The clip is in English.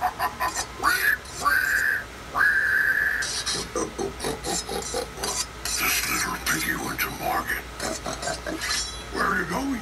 This little piggy went to market. Where are you going?